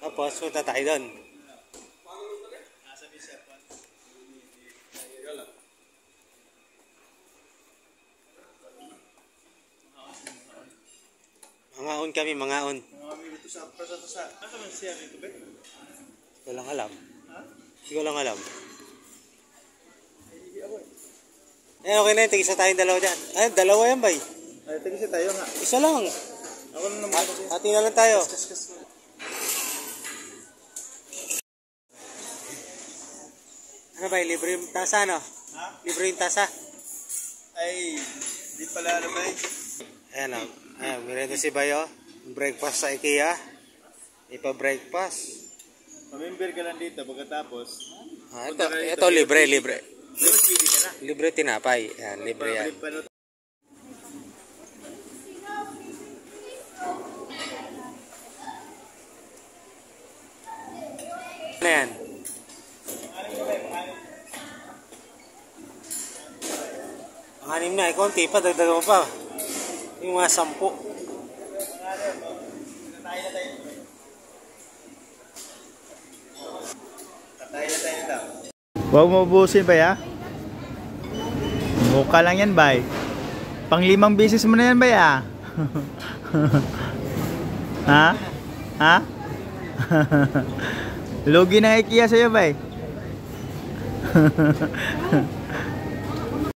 Tapos punta tayo doon. Mangaon kami, mangaon. Ba? Hindi ko lang alam. Hindi ko lang alam. Eh, okay na yun. Tigisa tayong dalawa dyan. Ay, dalawa yan, bay. Ay, tingin siya tayo nga. Isa lang. Ako na naman. Hati na lang tayo. Kas kas. Ano ba, libre yung tasa, no? Ha? Libre yung tasa. Ay, di pala ano ba eh. Ayan, o. Ayan, mirendo si Bayo. Breakfast sa IKEA. Ipa-breakfast. Mamimber ka lang dito pagkatapos. Ah, ito, ito libre, libre. Libre tinapay. Ayan, libre yan. Ano yan? Anim na, eh, konti pa, dagdagan mo pa. Yung mga sampu. Tatay na tayo. Tatay na. Huwag mo ubusin ba ya? Mukha lang yan bay. Pang limang beses mo na yan bay ah. ha? Ha? Lugi ng IKEA sa'yo bay.